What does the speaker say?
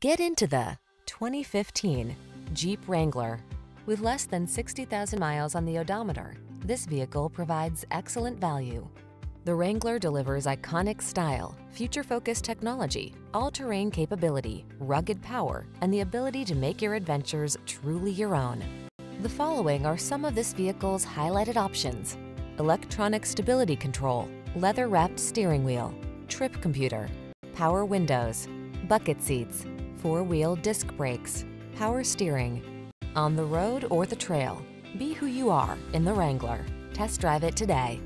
Get into the 2015 Jeep Wrangler. With less than 60,000 miles on the odometer, this vehicle provides excellent value. The Wrangler delivers iconic style, future-focused technology, all-terrain capability, rugged power, and the ability to make your adventures truly your own. The following are some of this vehicle's highlighted options. Electronic stability control, leather-wrapped steering wheel, trip computer, power windows, bucket seats, four-wheel disc brakes, power steering. On the road or the trail, be who you are in the Wrangler. Test drive it today.